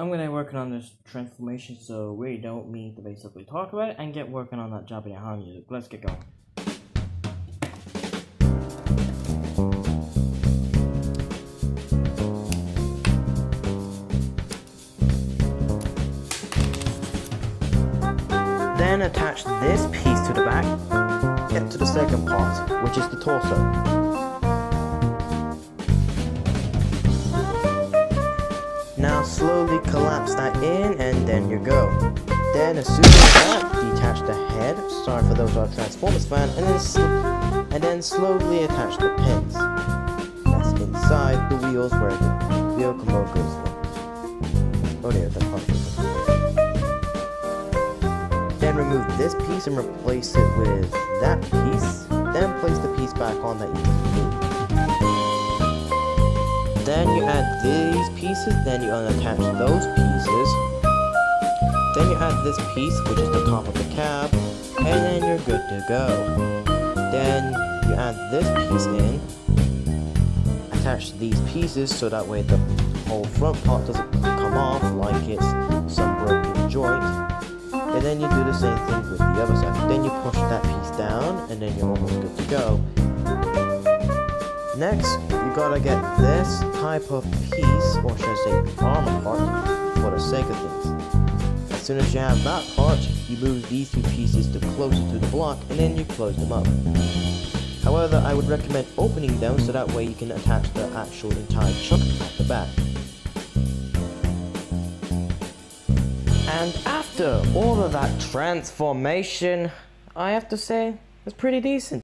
I'm gonna be working on this transformation, so we don't need to basically talk about it and get working on that Japanese music. Let's get going. Then attach this piece to the back, get to the second part, which is the torso. Now slowly collapse that in and then you go. Then as soon as that, detach the head, sorry for those who are Transformers fan, and then, and then slowly attach the pins. That's inside the wheels where the vehicle motor goes from. Oh there, the part. Then remove this piece and replace it with that piece. Then place the piece back on that Then you add these pieces, then you unattach those pieces. Then you add this piece, which is the top of the cab, and then you're good to go. Then you add this piece in, attach these pieces so that way the whole front part doesn't come off like it's some broken joint. And then you do the same thing with the other side. Then you push that piece down, and then you're almost good to go. Next, gotta get this type of piece, or should I say armor part, for the sake of things. As soon as you have that part, you move these two pieces to closer to the block, and then you close them up. However, I would recommend opening them so that way you can attach the actual entire chunk at the back. And after all of that transformation, I have to say, it's pretty decent.